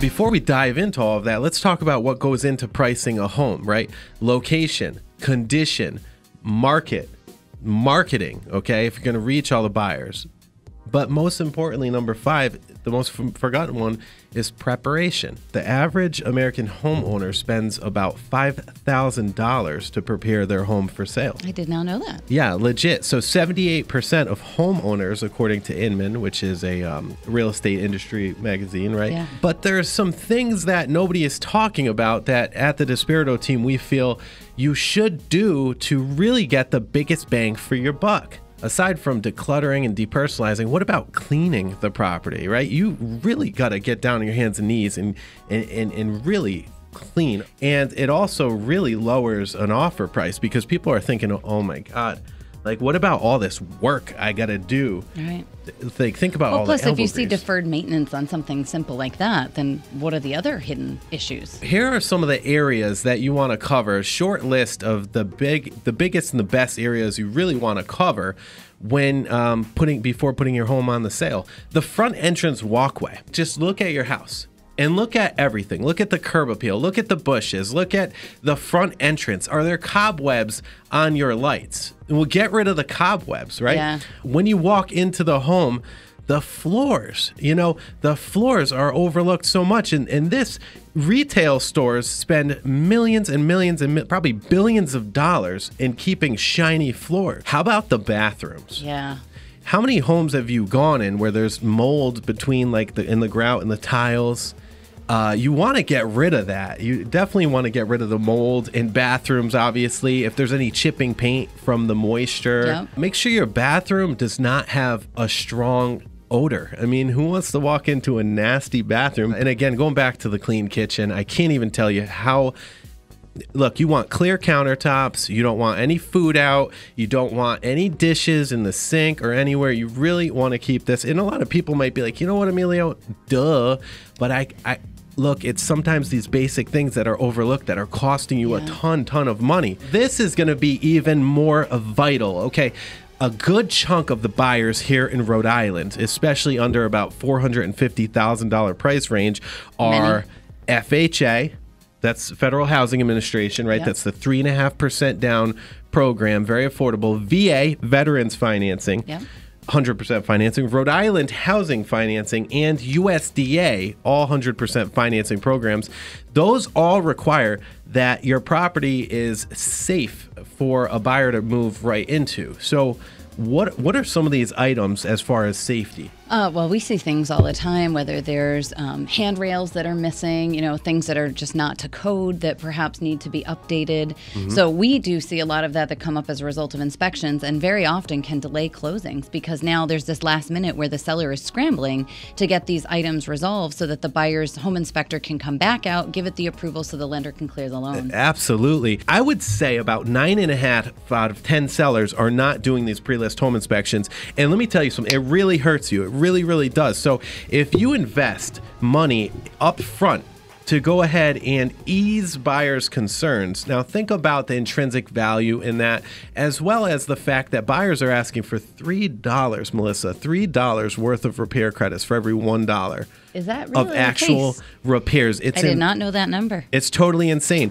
Before we dive into all of that, let's talk about what goes into pricing a home, right? Location, condition, market, marketing, okay? If you're going to reach all the buyers. But most importantly, number five, the most forgotten one is preparation. The average American homeowner spends about $5,000 to prepare their home for sale. I did not know that. Yeah, legit. So 78% of homeowners, according to Inman, which is a um, real estate industry magazine, right? Yeah. But there's some things that nobody is talking about that at the DiSpirito team we feel you should do to really get the biggest bang for your buck. Aside from decluttering and depersonalizing, what about cleaning the property, right? You really got to get down on your hands and knees and, and, and, and really clean. And it also really lowers an offer price because people are thinking, oh my God, like what about all this work I got to do? Right. Think, think about Well, all plus, if you elbow see deferred maintenance on something simple like that, then what are the other hidden issues? Here are some of the areas that you want to cover. A short list of the big, the biggest and the best areas you really want to cover when um, putting before putting your home on the sale. The front entrance walkway. Just look at your house and look at everything. Look at the curb appeal. Look at the bushes. Look at the front entrance. Are there cobwebs on your lights? And we'll get rid of the cobwebs, right? Yeah. When you walk into the home, the floors, you know, the floors are overlooked so much. And, and this retail stores spend millions and millions and mi- probably billions of dollars in keeping shiny floors. How about the bathrooms? Yeah. How many homes have you gone in where there's mold between like the in the grout and the tiles? Uh, you want to get rid of that. You definitely want to get rid of the mold in bathrooms. Obviously, if there's any chipping paint from the moisture, Yep. make sure your bathroom does not have a strong odor. I mean, who wants to walk into a nasty bathroom? And again, going back to the clean kitchen, I can't even tell you how look, you want clear countertops. You don't want any food out. You don't want any dishes in the sink or anywhere. You really want to keep this. And a lot of people might be like, you know what, Emilio? Duh. But I, I look, it's sometimes these basic things that are overlooked that are costing you a ton, ton of money. This is going to be even more vital. Okay. A good chunk of the buyers here in Rhode Island, especially under about $450,000 price range, are FHA, that's Federal Housing Administration, right? Yep. That's the three and a half percent down program, very affordable. VA, veterans financing, Yep. 100% financing. Rhode Island housing financing and USDA, all 100% financing programs. Those all require that your property is safe for a buyer to move right into. So, what what are some of these items as far as safety? Uh, well, we see things all the time, whether there's um, handrails that are missing, you know, things that are just not to code that perhaps need to be updated. So we do see a lot of that that come up as a result of inspections and very often can delay closings because now there's this last minute where the seller is scrambling to get these items resolved so that the buyer's home inspector can come back out, give it the approval so the lender can clear the loan. Absolutely. I would say about nine and a half out of 10 sellers are not doing these pre list home inspections. And let me tell you something, it really hurts you. It really, really does. So if you invest money up front, to go ahead and ease buyers' concerns. Now, think about the intrinsic value in that, as well as the fact that buyers are asking for $3, Melissa, $3 worth of repair credits for every $1 Is that really of actual repairs. It's I did in- not know that number. it's totally insane.